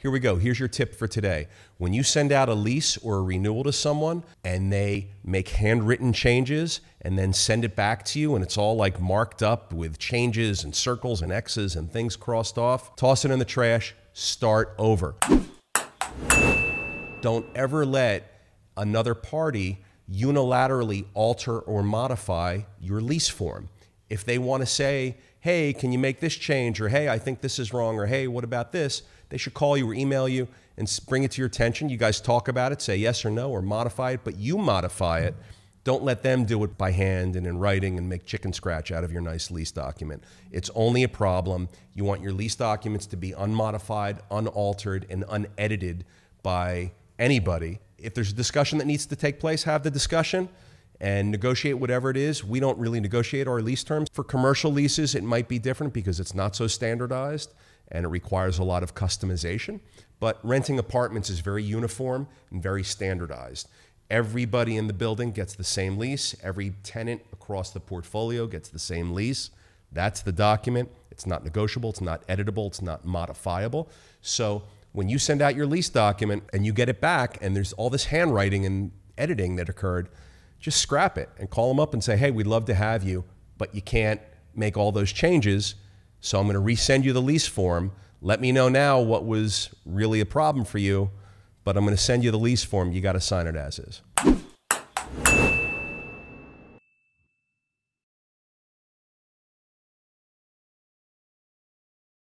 Here we go. Here's your tip for today. When you send out a lease or a renewal to someone and they make handwritten changes and then send it back to you and it's all like marked up with changes and circles and X's and things crossed off, toss it in the trash, start over. Don't ever let another party unilaterally alter or modify your lease form. If they want to say, hey, can you make this change? Or hey, I think this is wrong. Or hey, what about this? They should call you or email you and bring it to your attention. You guys talk about it, say yes or no, or modify it, but you modify it. Don't let them do it by hand and in writing and make chicken scratch out of your nice lease document. It's only a problem. You want your lease documents to be unmodified, unaltered, and unedited by anybody. If there's a discussion that needs to take place, have the discussion and negotiate whatever it is. We don't really negotiate our lease terms. For commercial leases, it might be different because it's not so standardized and it requires a lot of customization. But renting apartments is very uniform and very standardized. Everybody in the building gets the same lease. Every tenant across the portfolio gets the same lease. That's the document. It's not negotiable, it's not editable, it's not modifiable. So when you send out your lease document and you get it back and there's all this handwriting and editing that occurred, just scrap it and call them up and say, hey, we'd love to have you, but you can't make all those changes. So I'm going to resend you the lease form. Let me know now what was really a problem for you, but I'm going to send you the lease form. You got to sign it as is.